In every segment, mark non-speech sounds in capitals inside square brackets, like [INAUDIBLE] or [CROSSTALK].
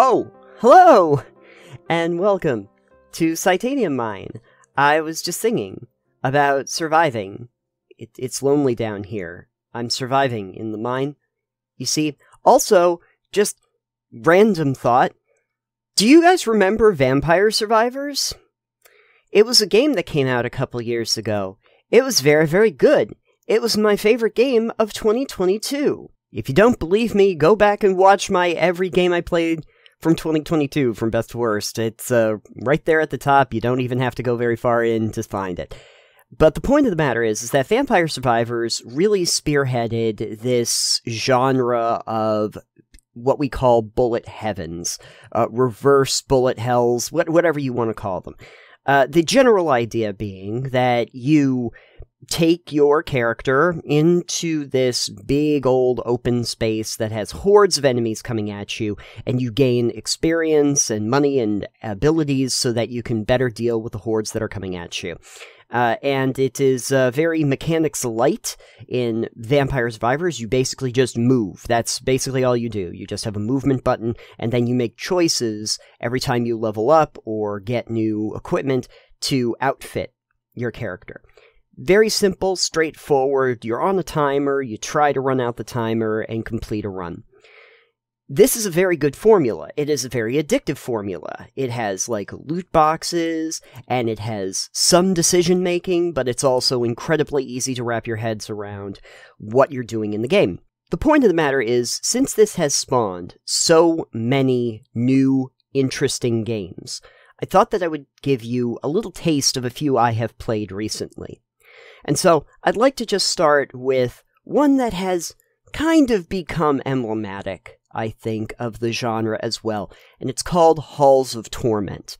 Oh, hello, and welcome to Psitanium Mine. I was just singing about surviving. It, it's lonely down here. I'm surviving in the mine. You see, also, just random thought. Do you guys remember Vampire Survivors? It was a game that came out a couple years ago. It was very, very good. It was my favorite game of 2022. If you don't believe me, go back and watch my every game I played from 2022 from best to worst. It's uh, right there at the top. You don't even have to go very far in to find it. But the point of the matter is, is that Vampire Survivors really spearheaded this genre of what we call bullet heavens, uh, reverse bullet hells, what, whatever you want to call them. Uh, the general idea being that you take your character into this big old open space that has hordes of enemies coming at you, and you gain experience and money and abilities so that you can better deal with the hordes that are coming at you. Uh, and it is uh, very mechanics light in Vampire Survivors. You basically just move. That's basically all you do. You just have a movement button, and then you make choices every time you level up or get new equipment to outfit your character. Very simple, straightforward. You're on a timer, you try to run out the timer and complete a run. This is a very good formula. It is a very addictive formula. It has like loot boxes and it has some decision making, but it's also incredibly easy to wrap your heads around what you're doing in the game. The point of the matter is, since this has spawned so many new, interesting games, I thought that I would give you a little taste of a few I have played recently. And so I'd like to just start with one that has kind of become emblematic, I think, of the genre as well, and it's called Halls of Torment.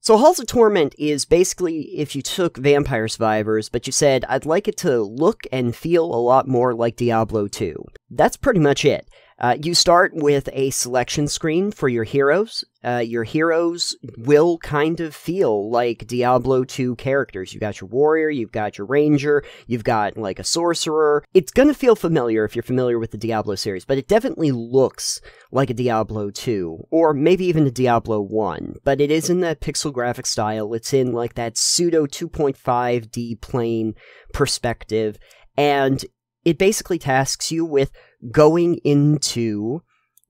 So, Halls of Torment is basically if you took Vampire Survivors, but you said, I'd like it to look and feel a lot more like Diablo 2. That's pretty much it. Uh, you start with a selection screen for your heroes. Uh, your heroes will kind of feel like Diablo 2 characters. You've got your warrior, you've got your ranger, you've got like a sorcerer. It's going to feel familiar if you're familiar with the Diablo series, but it definitely looks like a Diablo 2, or maybe even a Diablo 1. But it is in that pixel graphic style. It's in like that pseudo 2.5D plane perspective, and it basically tasks you with going into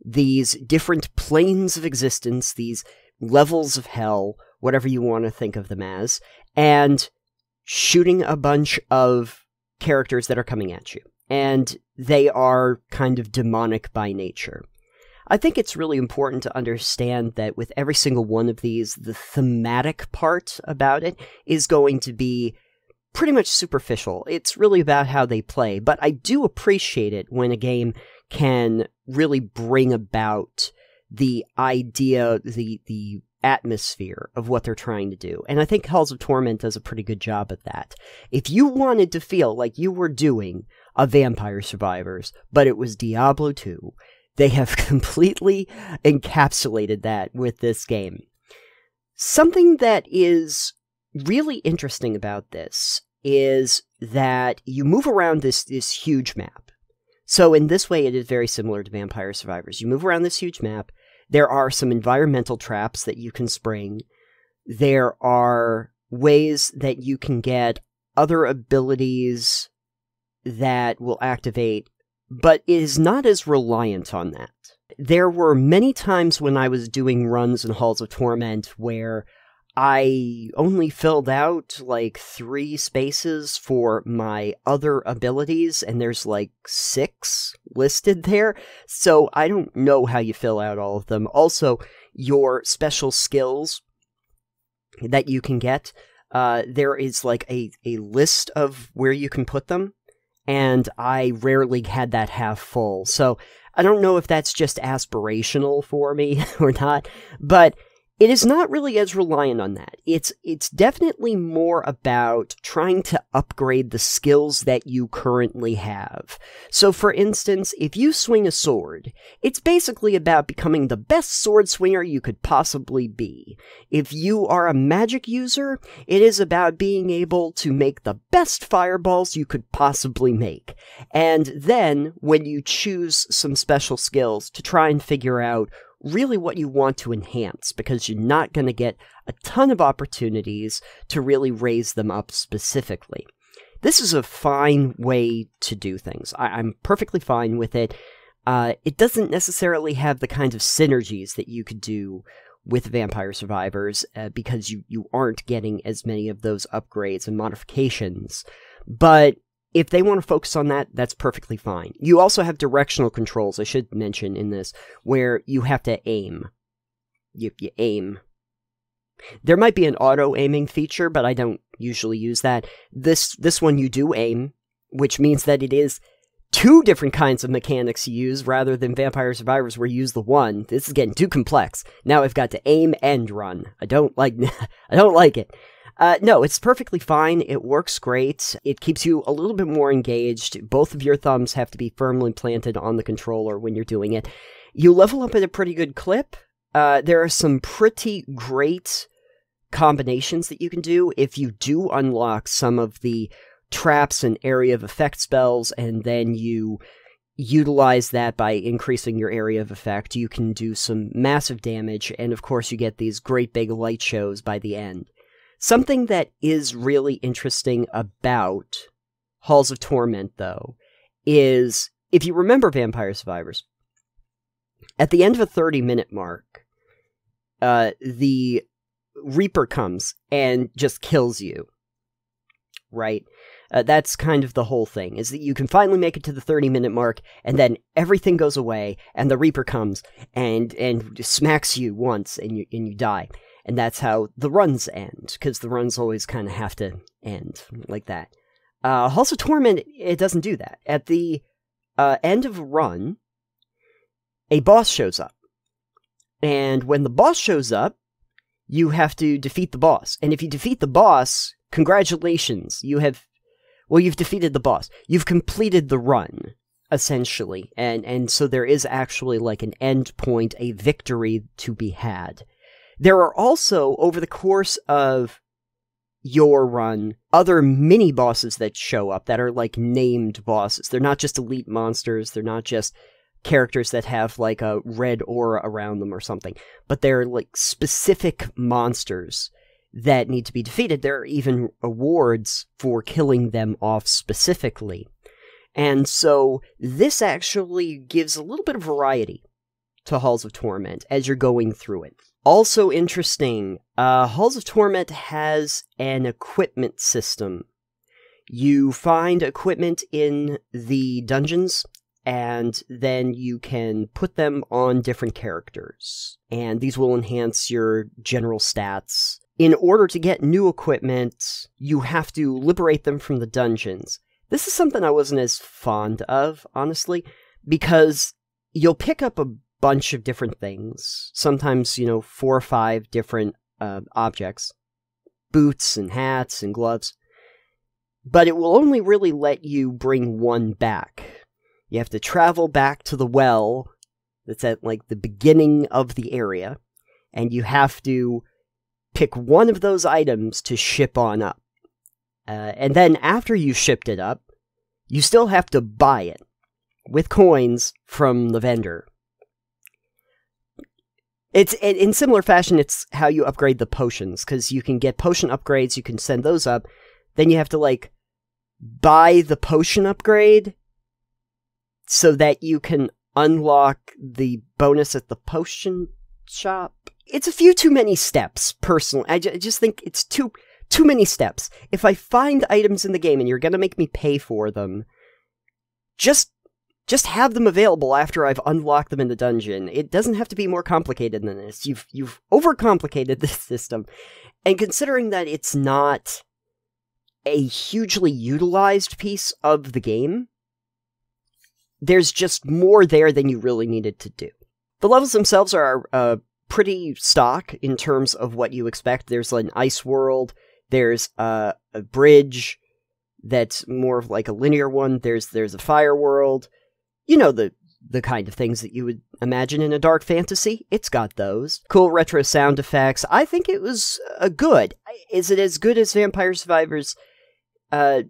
these different planes of existence, these levels of hell, whatever you want to think of them as, and shooting a bunch of characters that are coming at you. And they are kind of demonic by nature. I think it's really important to understand that with every single one of these, the thematic part about it is going to be pretty much superficial. It's really about how they play, but I do appreciate it when a game can really bring about the idea, the the atmosphere of what they're trying to do. And I think Halls of Torment does a pretty good job at that. If you wanted to feel like you were doing a Vampire Survivors, but it was Diablo 2, they have [LAUGHS] completely encapsulated that with this game. Something that is really interesting about this is that you move around this this huge map. So in this way it is very similar to Vampire Survivors. You move around this huge map. There are some environmental traps that you can spring. There are ways that you can get other abilities that will activate, but it is not as reliant on that. There were many times when I was doing runs in Halls of Torment where I only filled out like three spaces for my other abilities, and there's like six listed there. So I don't know how you fill out all of them. Also, your special skills that you can get, uh, there is like a, a list of where you can put them, and I rarely had that half full. So I don't know if that's just aspirational for me [LAUGHS] or not, but it is not really as reliant on that. It's it's definitely more about trying to upgrade the skills that you currently have. So for instance, if you swing a sword, it's basically about becoming the best sword swinger you could possibly be. If you are a magic user, it is about being able to make the best fireballs you could possibly make. And then when you choose some special skills to try and figure out really what you want to enhance because you're not going to get a ton of opportunities to really raise them up specifically. This is a fine way to do things. I- am perfectly fine with it. Uh, it doesn't necessarily have the kinds of synergies that you could do with Vampire Survivors uh, because you, you aren't getting as many of those upgrades and modifications. But if they want to focus on that, that's perfectly fine. You also have directional controls, I should mention in this, where you have to aim. You, you aim. There might be an auto aiming feature, but I don't usually use that. This this one you do aim, which means that it is two different kinds of mechanics you use rather than Vampire Survivors where you use the one. This is getting too complex. Now I've got to aim and run. I don't like [LAUGHS] I don't like it. Uh, no, it's perfectly fine. It works great. It keeps you a little bit more engaged. Both of your thumbs have to be firmly planted on the controller when you're doing it. You level up at a pretty good clip. Uh, there are some pretty great combinations that you can do if you do unlock some of the traps and area of effect spells, and then you utilize that by increasing your area of effect. You can do some massive damage, and of course, you get these great big light shows by the end. Something that is really interesting about Halls of Torment, though, is if you remember Vampire Survivors, at the end of a 30 minute mark, uh, the Reaper comes and just kills you. Right? Uh, that's kind of the whole thing, is that you can finally make it to the 30 minute mark, and then everything goes away, and the Reaper comes and and smacks you once, and you, and you die. And that's how the runs end, because the runs always kind of have to end like that. Uh, Halls of Torment, it doesn't do that. At the uh, end of a run, a boss shows up. And when the boss shows up, you have to defeat the boss. And if you defeat the boss, congratulations, you have well, you've defeated the boss. You've completed the run, essentially. And, and so there is actually like an end point, a victory to be had. There are also, over the course of your run, other mini bosses that show up that are like named bosses. They're not just elite monsters, they're not just characters that have like a red aura around them or something, but they're like specific monsters that need to be defeated. There are even awards for killing them off specifically. And so this actually gives a little bit of variety to Halls of Torment as you're going through it. Also interesting, uh, Halls of Torment has an equipment system. You find equipment in the dungeons, and then you can put them on different characters. And these will enhance your general stats in order to get new equipment, you have to liberate them from the dungeons. This is something I wasn't as fond of, honestly, because you'll pick up a bunch of different things. Sometimes, you know, four or five different uh, objects boots and hats and gloves. But it will only really let you bring one back. You have to travel back to the well that's at like the beginning of the area, and you have to pick one of those items to ship on up. Uh, and then after you shipped it up, you still have to buy it with coins from the vendor. It's in similar fashion. It's how you upgrade the potions because you can get potion upgrades. You can send those up. Then you have to like buy the potion upgrade so that you can unlock the bonus at the potion shop it's a few too many steps, personally. I just think it's too too many steps. If I find items in the game and you're gonna make me pay for them, just just have them available after I've unlocked them in the dungeon. It doesn't have to be more complicated than this. You've you've overcomplicated [LAUGHS] this system. And considering that it's not a hugely utilized piece of the game, there's just more there than you really needed to do. The levels themselves are uh, pretty stock in terms of what you expect. There's an ice world. There's a, a bridge that's more of like a linear one. There's there's a fire world. You know the the kind of things that you would imagine in a dark fantasy. It's got those cool retro sound effects. I think it was a good. Is it as good as Vampire Survivors? Uh,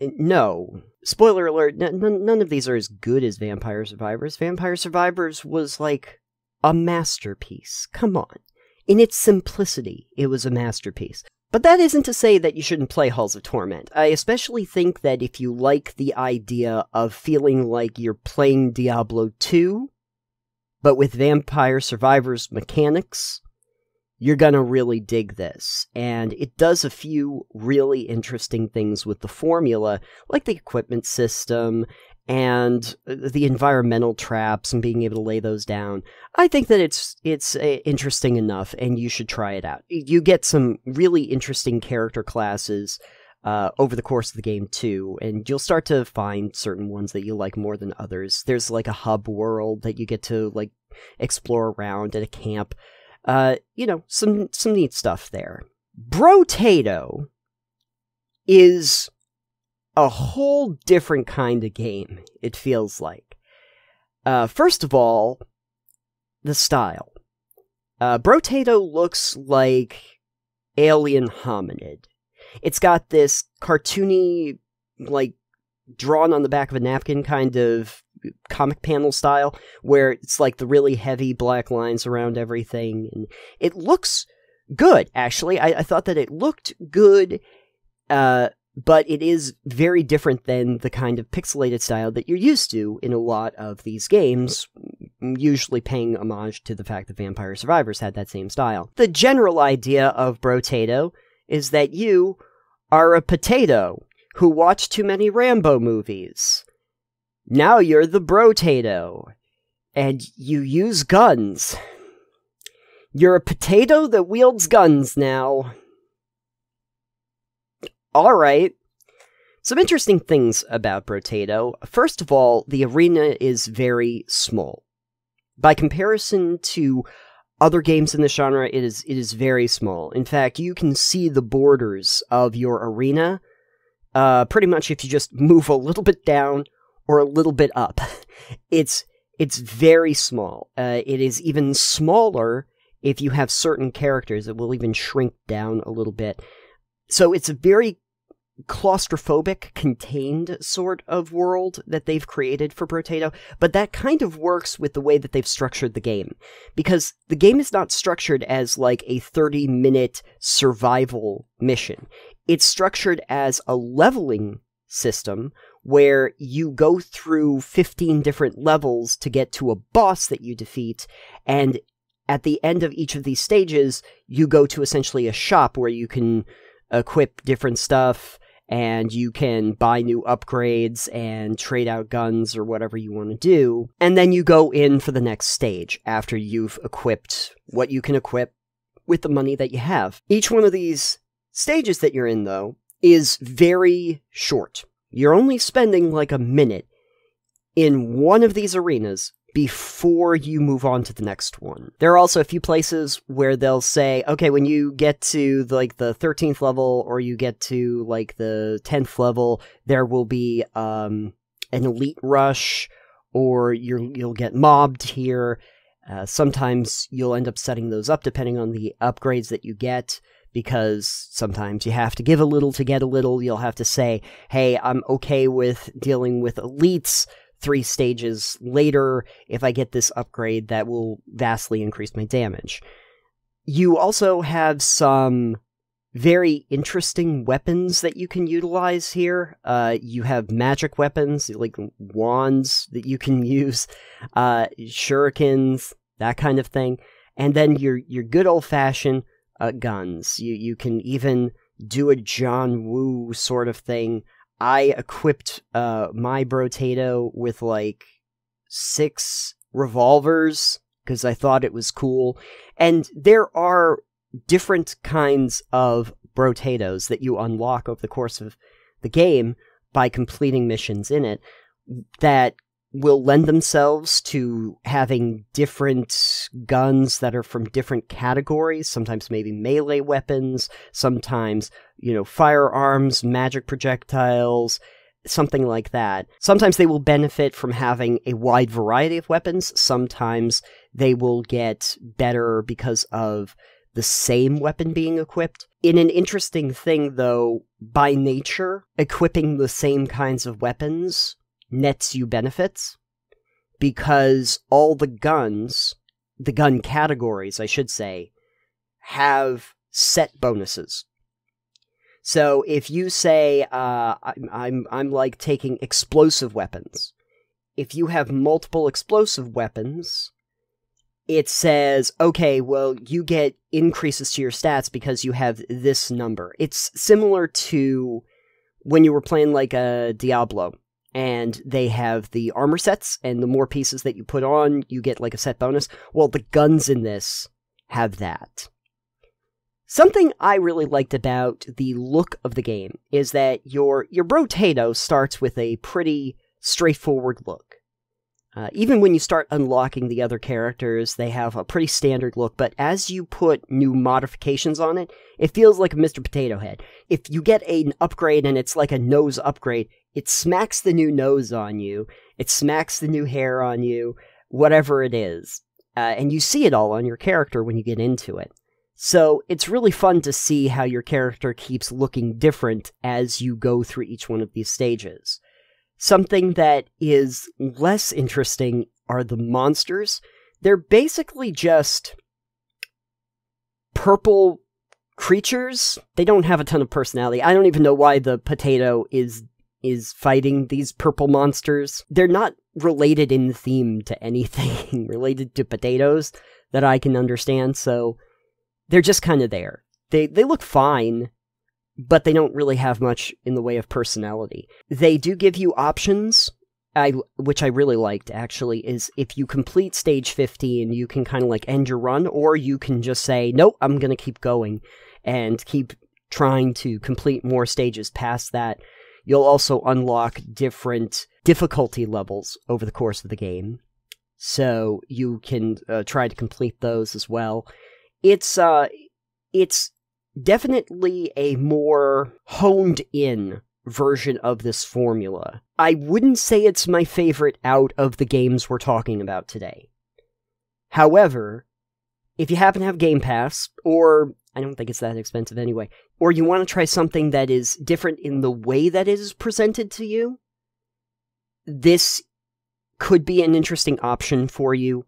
no. Spoiler alert: none of these are as good as Vampire Survivors. Vampire Survivors was like a masterpiece. Come on. In its simplicity, it was a masterpiece. But that isn't to say that you shouldn't play Halls of Torment. I especially think that if you like the idea of feeling like you're playing Diablo 2, but with Vampire Survivors mechanics, you're gonna really dig this. And it does a few really interesting things with the formula, like the equipment system and the environmental traps and being able to lay those down. I think that it's it's uh, interesting enough, and you should try it out. You get some really interesting character classes uh, over the course of the game too, and you'll start to find certain ones that you like more than others. There's like a hub world that you get to like explore around at a camp. Uh, you know, some some neat stuff there. Brotato is a whole different kind of game, it feels like. Uh, first of all, the style. Uh, Brotato looks like Alien Hominid. It's got this cartoony, like, drawn on the back of a napkin kind of comic panel style, where it's like the really heavy black lines around everything. And it looks good, actually. I, I thought that it looked good. Uh, but it is very different than the kind of pixelated style that you're used to in a lot of these games, usually paying homage to the fact that Vampire Survivors had that same style. The general idea of Brotato is that you are a potato who watched too many Rambo movies. Now you're the Brotato, and you use guns. You're a potato that wields guns now. All right. Some interesting things about Brotato. First of all, the arena is very small. By comparison to other games in the genre, it is it is very small. In fact, you can see the borders of your arena uh, pretty much if you just move a little bit down or a little bit up. [LAUGHS] It's it's very small. Uh, it is even smaller if you have certain characters. It will even shrink down a little bit. So it's a very claustrophobic, contained sort of world that they've created for Brotato, but that kind of works with the way that they've structured the game. Because the game is not structured as like a 30 minute survival mission. It's structured as a leveling system where you go through 15 different levels to get to a boss that you defeat, and at the end of each of these stages, you go to essentially a shop where you can equip different stuff and you can buy new upgrades and trade out guns or whatever you want to do. And then you go in for the next stage after you've equipped what you can equip with the money that you have. Each one of these stages that you're in, though, is very short. You're only spending like a minute in one of these arenas before you move on to the next one. There are also a few places where they'll say, okay, when you get to the, like the 13th level or you get to like the 10th level, there will be um, an elite rush or you you'll get mobbed here. Uh, sometimes you'll end up setting those up depending on the upgrades that you get because sometimes you have to give a little to get a little. You'll have to say, hey, I'm okay with dealing with elites three stages later, if I get this upgrade, that will vastly increase my damage. You also have some very interesting weapons that you can utilize here. Uh, you have magic weapons, like wands that you can [LAUGHS] use, uh, shurikens, that kind of thing. And then your your good old fashioned uh, guns. You you can even do a John Woo sort of thing I equipped uh, my Brotato with like six revolvers because I thought it was cool. And there are different kinds of Brotatos that you unlock over the course of the game by completing missions in it that will lend themselves to having different guns that are from different categories, sometimes maybe melee weapons, sometimes, you know, firearms, magic projectiles, something like that. Sometimes they will benefit from having a wide variety of weapons, sometimes they will get better because of the same weapon being equipped. In an interesting thing, though, by nature, equipping the same kinds of weapons nets you benefits because all the guns the gun categories, I should say, have set bonuses. So if you say uh, I'm, I'm I'm like taking explosive weapons, if you have multiple explosive weapons, it says okay, well you get increases to your stats because you have this number. It's similar to when you were playing like a Diablo and they have the armor sets and the more pieces that you put on, you get like a set bonus. Well, the guns in this have that. Something I really liked about the look of the game is that your your Brotato starts with a pretty straightforward look. Uh, even when you start unlocking the other characters, they have a pretty standard look, but as you put new modifications on it, it feels like a Mr. Potato Head. If you get an upgrade and it's like a nose upgrade, it smacks the new nose on you, it smacks the new hair on you, whatever it is. Uh, and you see it all on your character when you get into it. So it's really fun to see how your character keeps looking different as you go through each one of these stages. Something that is less interesting are the monsters. They're basically just purple creatures. They don't have a ton of personality. I don't even know why the potato is is fighting these purple monsters. They're not related in theme to anything [LAUGHS] related to potatoes that I can understand, so they're just kind of there. They they look fine, but they don't really have much in the way of personality. They do give you options, I which I really liked actually is if you complete stage 15, you can kind of like end your run or you can just say, "Nope, I'm going to keep going." And keep trying to complete more stages past that. You'll also unlock different difficulty levels over the course of the game. So you can uh, try to complete those as well it's uh it's definitely a more honed in version of this formula. I wouldn't say it's my favorite out of the games we're talking about today. However, if you happen to have Game Pass, or I don't think it's that expensive anyway, or you want to try something that is different in the way that it is presented to you, this could be an interesting option for you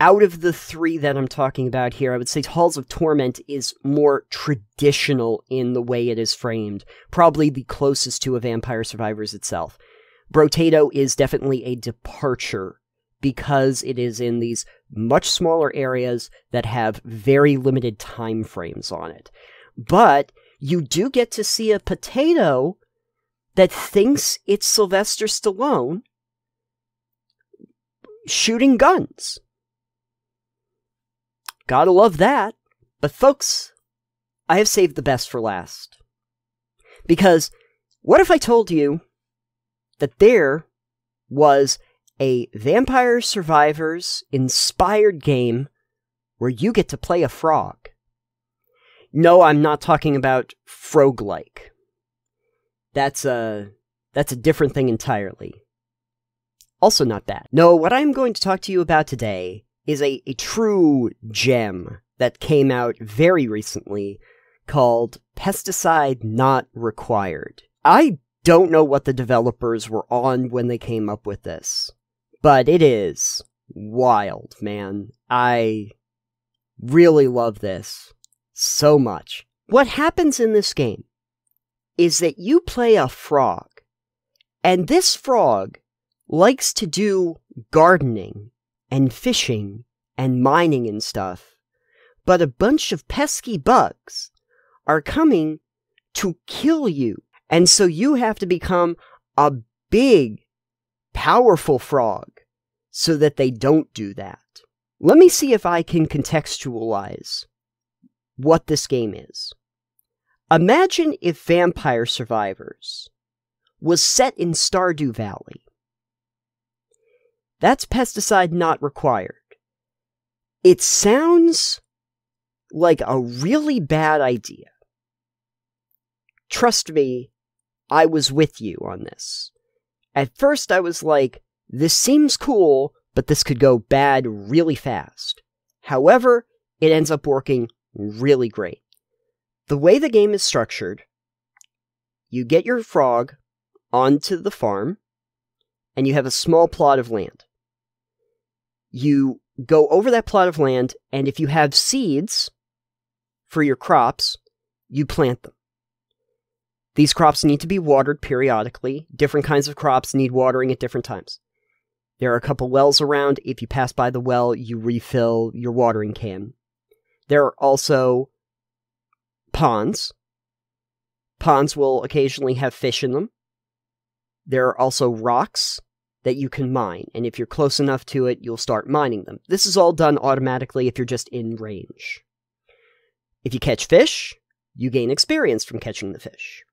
out of the three that I'm talking about here, I would say Halls of Torment is more traditional in the way it is framed, probably the closest to a Vampire Survivors itself. Brotato is definitely a departure because it is in these much smaller areas that have very limited time frames on it. But you do get to see a potato that thinks it's Sylvester Stallone shooting guns. Gotta love that. But folks, I have saved the best for last. Because what if I told you that there was a Vampire Survivors inspired game where you get to play a frog? No, I'm not talking about Froglike. That's a that's a different thing entirely. Also not bad. No, what I'm going to talk to you about today is a, a true gem that came out very recently called Pesticide Not Required. I don't know what the developers were on when they came up with this, but it is wild, man. I really love this so much. What happens in this game is that you play a frog, and this frog likes to do gardening and fishing and mining and stuff. But a bunch of pesky bugs are coming to kill you. And so you have to become a big, powerful frog so that they don't do that. Let me see if I can contextualize what this game is. Imagine if Vampire Survivors was set in Stardew Valley that's pesticide not required. It sounds like a really bad idea. Trust me, I was with you on this. At first, I was like, this seems cool, but this could go bad really fast. However, it ends up working really great. The way the game is structured, you get your frog onto the farm, and you have a small plot of land you go over that plot of land, and if you have seeds for your crops, you plant them. These crops need to be watered periodically. Different kinds of crops need watering at different times. There are a couple wells around. If you pass by the well, you refill your watering can. There are also ponds. Ponds will occasionally have fish in them. There are also rocks that you can mine, and if you're close enough to it, you'll start mining them. This is all done automatically if you're just in range. If you catch fish, you gain experience from catching the fish.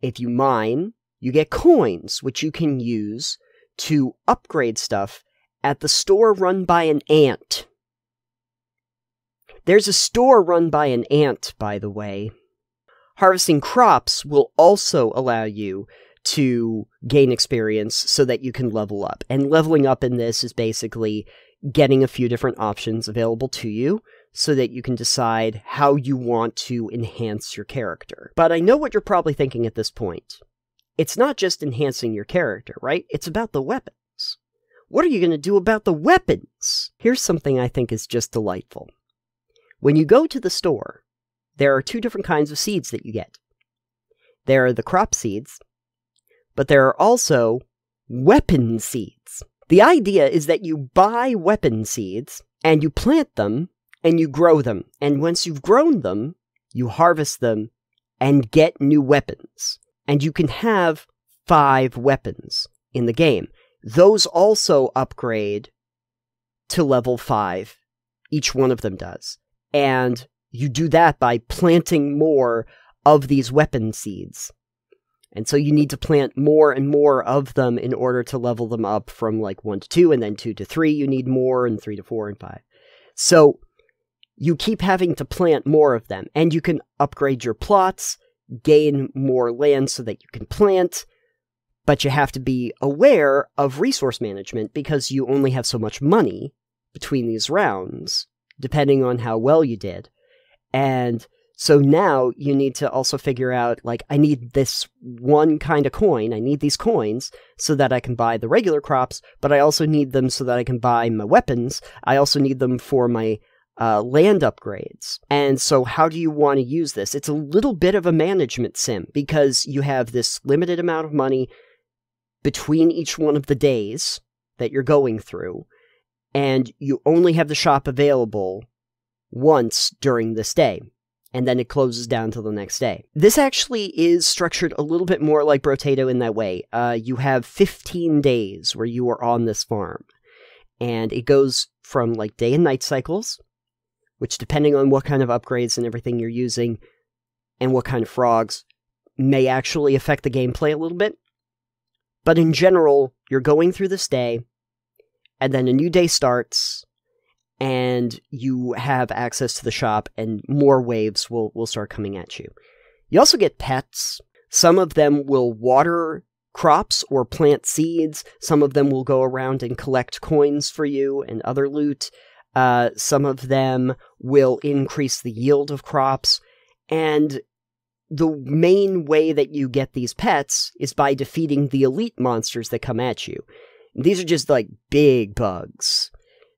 If you mine, you get coins, which you can use to upgrade stuff at the store run by an ant. There's a store run by an ant, by the way. Harvesting crops will also allow you to gain experience so that you can level up. And leveling up in this is basically getting a few different options available to you so that you can decide how you want to enhance your character. But I know what you're probably thinking at this point. It's not just enhancing your character, right? It's about the weapons. What are you going to do about the weapons? Here's something I think is just delightful. When you go to the store, there are two different kinds of seeds that you get. There are the crop seeds, but there are also weapon seeds. The idea is that you buy weapon seeds and you plant them and you grow them. And once you've grown them, you harvest them and get new weapons. And you can have five weapons in the game. Those also upgrade to level five. Each one of them does. And you do that by planting more of these weapon seeds. And so you need to plant more and more of them in order to level them up from like 1 to 2, and then 2 to 3, you need more, and 3 to 4 and 5. So you keep having to plant more of them, and you can upgrade your plots, gain more land so that you can plant, but you have to be aware of resource management because you only have so much money between these rounds, depending on how well you did. And so now you need to also figure out like I need this one kind of coin. I need these coins so that I can buy the regular crops, but I also need them so that I can buy my weapons. I also need them for my uh, land upgrades. And so, how do you want to use this? It's a little bit of a management sim because you have this limited amount of money between each one of the days that you're going through, and you only have the shop available once during this day and then it closes down till the next day. This actually is structured a little bit more like Brotato in that way. Uh, you have 15 days where you are on this farm, and it goes from like day and night cycles, which depending on what kind of upgrades and everything you're using, and what kind of frogs, may actually affect the gameplay a little bit. But in general, you're going through this day, and then a new day starts, and you have access to the shop, and more waves will, will start coming at you. You also get pets. Some of them will water crops or plant seeds. Some of them will go around and collect coins for you and other loot. Uh, some of them will increase the yield of crops. And the main way that you get these pets is by defeating the elite monsters that come at you. These are just like big bugs.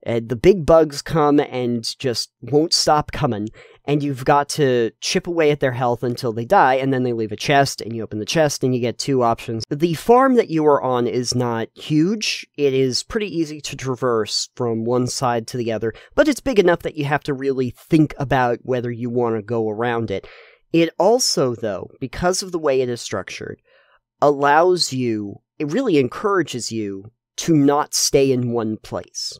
And the big bugs come and just won't stop coming, and you've got to chip away at their health until they die, and then they leave a chest, and you open the chest, and you get two options. The farm that you are on is not huge. It is pretty easy to traverse from one side to the other, but it's big enough that you have to really think about whether you want to go around it. It also, though, because of the way it is structured, allows you, it really encourages you to not stay in one place.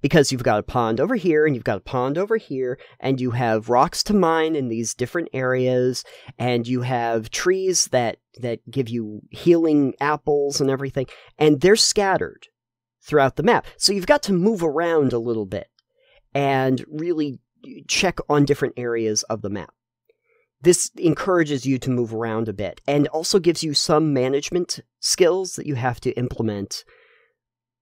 Because you've got a pond over here and you've got a pond over here and you have rocks to mine in these different areas and you have trees that that give you healing apples and everything and they're scattered throughout the map. So you've got to move around a little bit and really check on different areas of the map this encourages you to move around a bit and also gives you some management skills that you have to implement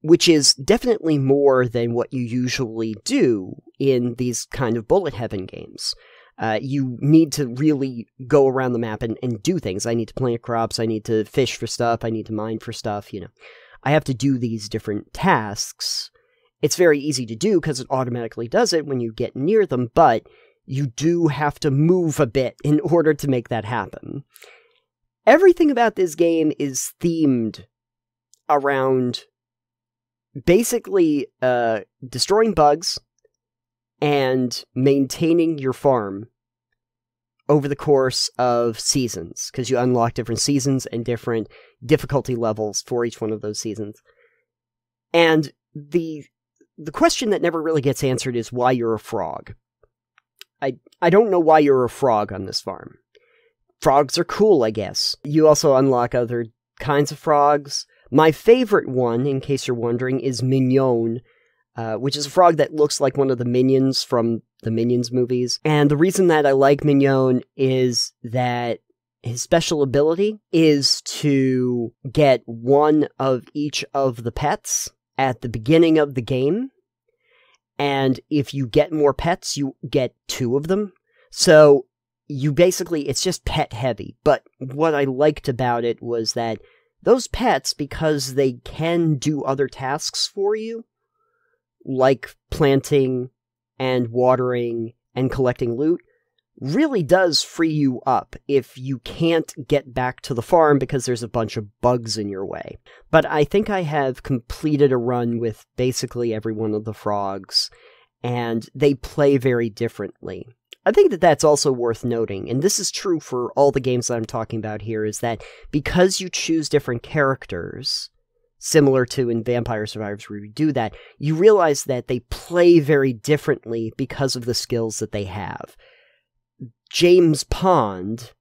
which is definitely more than what you usually do in these kind of bullet heaven games. Uh, you need to really go around the map and, and do things. I need to plant crops, I need to fish for stuff, I need to mine for stuff, you know. I have to do these different tasks, It's very easy to do because it automatically does it when you get near them, but you do have to move a bit in order to make that happen. Everything about this game is themed around basically uh, destroying bugs and maintaining your farm over the course of seasons because you unlock different seasons and different difficulty levels for each one of those seasons. And the the question that never really gets answered is why you're a frog. I I don't know why you're a frog on this farm. Frogs are cool, I guess. You also unlock other kinds of frogs. My favorite one, in case you're wondering, is Mignon, uh, which is a frog that looks like one of the minions from the Minions movies. And the reason that I like Mignon is that his special ability is to get one of each of the pets at the beginning of the game. And if you get more pets, you get two of them. So you basically, it's just pet heavy. But what I liked about it was that those pets, because they can do other tasks for you, like planting and watering and collecting loot, really does free you up if you can't get back to the farm because there's a bunch of bugs in your way. But I think I have completed a run with basically every one of the frogs, and they play very differently. I think that that's also worth noting, and this is true for all the games that I'm talking about here, is that because you choose different characters, similar to in Vampire Survivors where you do that, you realize that they play very differently because of the skills that they have. James Pond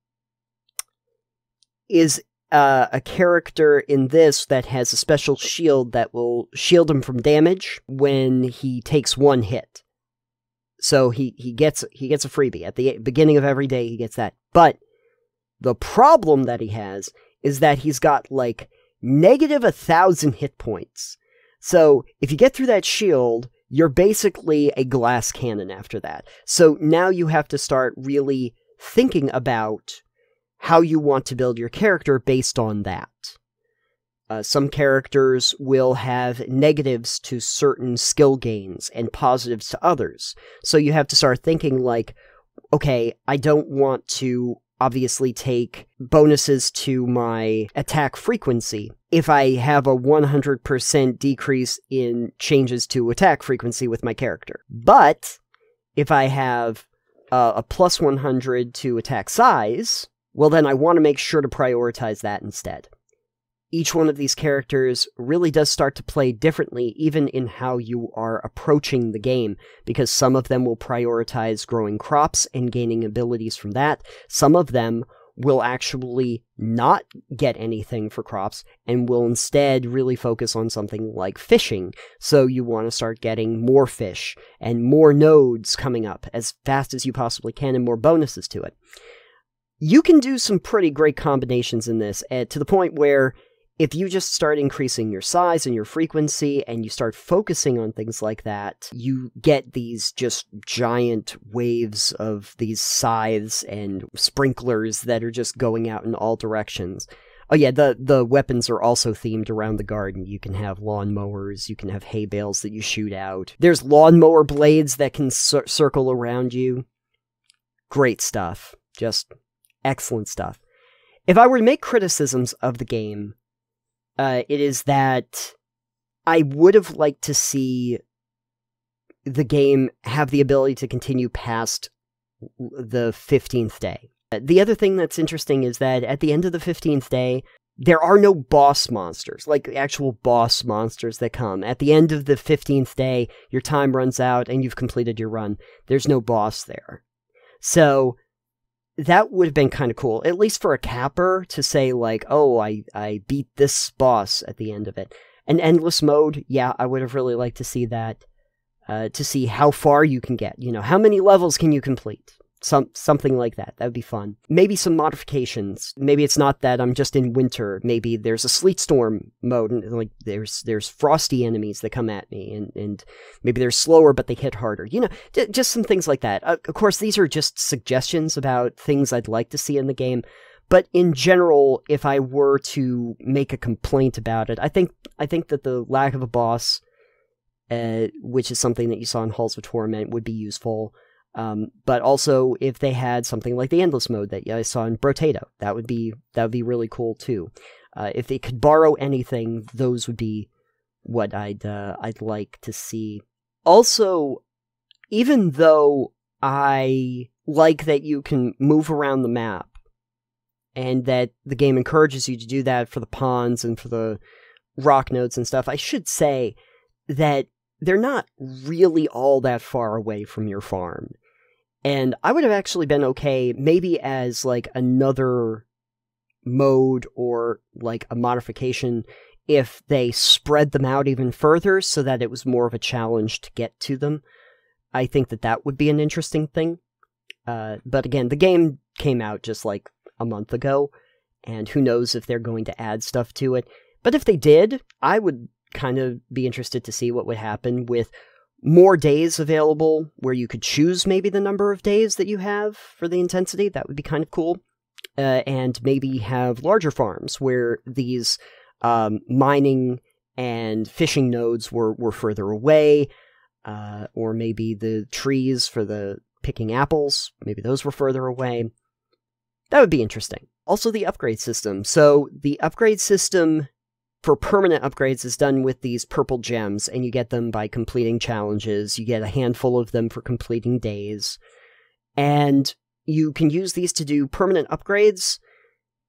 is uh, a character in this that has a special shield that will shield him from damage when he takes one hit. So he, he gets he gets a freebie at the beginning of every day. He gets that, but the problem that he has is that he's got like negative a thousand hit points. So if you get through that shield, you're basically a glass cannon after that. So now you have to start really thinking about how you want to build your character based on that. Uh, some characters will have negatives to certain skill gains and positives to others. So you have to start thinking like, okay, I don't want to obviously take bonuses to my attack frequency if I have a 100% decrease in changes to attack frequency with my character. But if I have uh, a plus 100 to attack size, well, then I want to make sure to prioritize that instead each one of these characters really does start to play differently, even in how you are approaching the game, because some of them will prioritize growing crops and gaining abilities from that. Some of them will actually not get anything for crops and will instead really focus on something like fishing. So you want to start getting more fish and more nodes coming up as fast as you possibly can and more bonuses to it. You can do some pretty great combinations in this uh, to the point where if you just start increasing your size and your frequency and you start focusing on things like that, you get these just giant waves of these scythes and sprinklers that are just going out in all directions. Oh yeah, the the weapons are also themed around the garden. You can have lawn mowers, you can have hay bales that you shoot out. There's lawnmower blades that can cir- circle around you. Great stuff. Just excellent stuff. If I were to make criticisms of the game, uh, it is that I would have liked to see the game have the ability to continue past the 15th day. The other thing that's interesting is that at the end of the 15th day, there are no boss monsters, like actual boss monsters that come. At the end of the 15th day, your time runs out and you've completed your run. There's no boss there. So that would have been kind of cool, at least for a capper to say like, "Oh, I I beat this boss at the end of it." An endless mode, yeah, I would have really liked to see that. Uh, to see how far you can get. You know, how many levels can you complete? Some something like that. That would be fun. Maybe some modifications. Maybe it's not that I'm just in winter. Maybe there's a sleet storm mode, and like there's there's frosty enemies that come at me, and and maybe they're slower but they hit harder. You know, just some things like that. Uh, of course, these are just suggestions about things I'd like to see in the game. But in general, if I were to make a complaint about it, I think I think that the lack of a boss uh, which is something that you saw in Halls of Torment, would be useful. Um, but also, if they had something like the endless mode that I saw in Brotato, that would be that would be really cool too. Uh, if they could borrow anything, those would be what I'd uh, I'd like to see. Also, even though I like that you can move around the map, and that the game encourages you to do that for the pawns and for the rock nodes and stuff, I should say that they're not really all that far away from your farm. And I would have actually been okay, maybe as like another mode or like a modification if they spread them out even further so that it was more of a challenge to get to them. I think that that would be an interesting thing. Uh, but again, the game came out just like a month ago, and who knows if they're going to add stuff to it. But if they did, I would kind of be interested to see what would happen with more days available where you could choose maybe the number of days that you have for the intensity. That would be kind of cool. Uh, and maybe have larger farms where these um, mining and fishing nodes were, were further away, uh, or maybe the trees for the picking apples, maybe those were further away. That would be interesting. Also, the upgrade system. So, the upgrade system for permanent upgrades is done with these purple gems, and you get them by completing challenges. You get a handful of them for completing days. And you can use these to do permanent upgrades.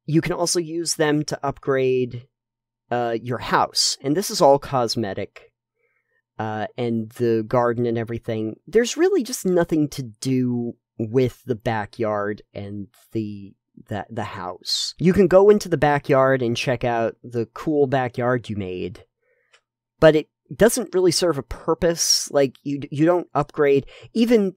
You can also use them to upgrade uh, your house. And this is all cosmetic. Uh, and the garden and everything. There's really just nothing to do with the backyard and the the the house. You can go into the backyard and check out the cool backyard you made, but it doesn't really serve a purpose. Like you you don't upgrade even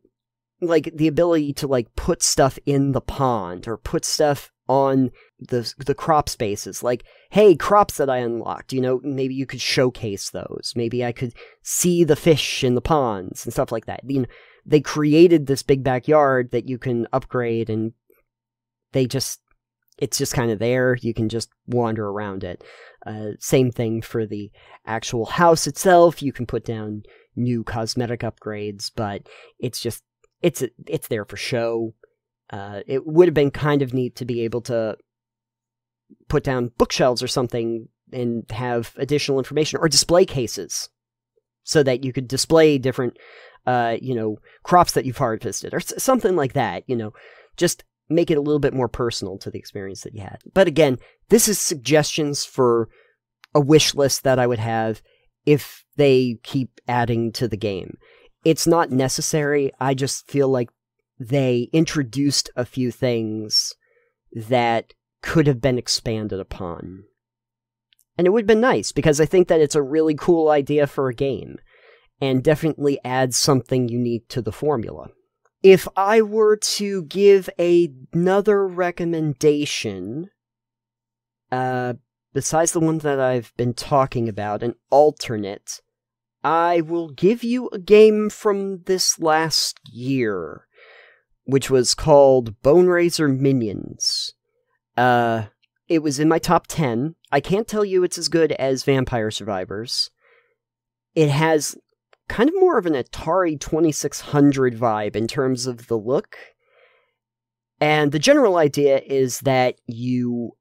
like the ability to like put stuff in the pond or put stuff on the the crop spaces like hey crops that i unlocked you know maybe you could showcase those maybe i could see the fish in the ponds and stuff like that you know they created this big backyard that you can upgrade and they just it's just kind of there you can just wander around it. Uh, same thing for the actual house itself you can put down new cosmetic upgrades but it's just it's it's there for show. Uh, it would have been kind of neat to be able to put down bookshelves or something and have additional information or display cases so that you could display different uh, you know, crops that you've harvested or something like that, you know, just make it a little bit more personal to the experience that you had. But again, this is suggestions for a wish list that I would have if they keep adding to the game. It's not necessary. I just feel like they introduced a few things that could have been expanded upon. And it would have been nice because I think that it's a really cool idea for a game and definitely adds something unique to the formula. If I were to give another recommendation, uh, besides the one that I've been talking about, an alternate, I will give you a game from this last year, which was called Boneraiser Minions. Uh, it was in my top 10. I can't tell you it's as good as Vampire Survivors. It has kind of more of an Atari 2600 vibe in terms of the look. And the general idea is that you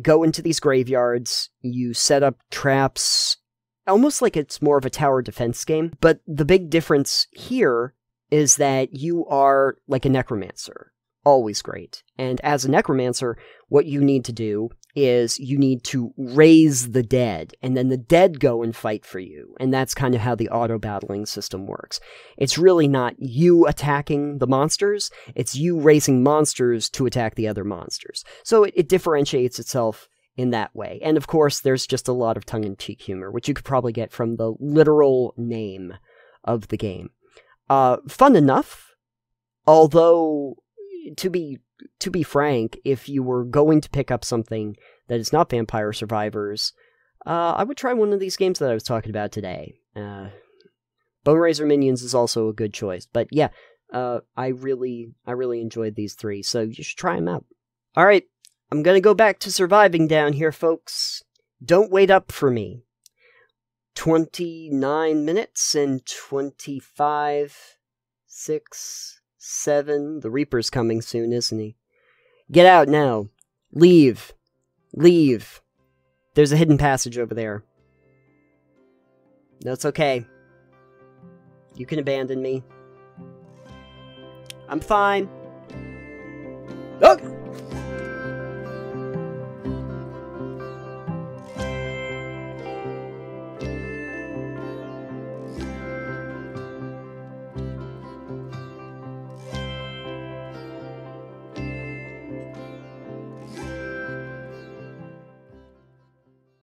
go into these graveyards, you set up traps, almost like it's more of a tower defense game. But the big difference here is that you are like a necromancer. Always great. And as a necromancer, what you need to do is you need to raise the dead, and then the dead go and fight for you. And that's kind of how the auto battling system works. It's really not you attacking the monsters, it's you raising monsters to attack the other monsters. So it, it differentiates itself in that way. And of course, there's just a lot of tongue in cheek humor, which you could probably get from the literal name of the game. Uh, fun enough, although to be to be frank, if you were going to pick up something that is not Vampire Survivors, uh, I would try one of these games that I was talking about today. Uh, Boneraiser Minions is also a good choice, but yeah, uh, I really, I really enjoyed these three, so you should try them out. All right, I'm gonna go back to surviving down here, folks. Don't wait up for me. 29 minutes and 25, 6, 7. The Reaper's coming soon, isn't he? Get out now. Leave. Leave. There's a hidden passage over there. No, it's okay. You can abandon me. I'm fine. Oh!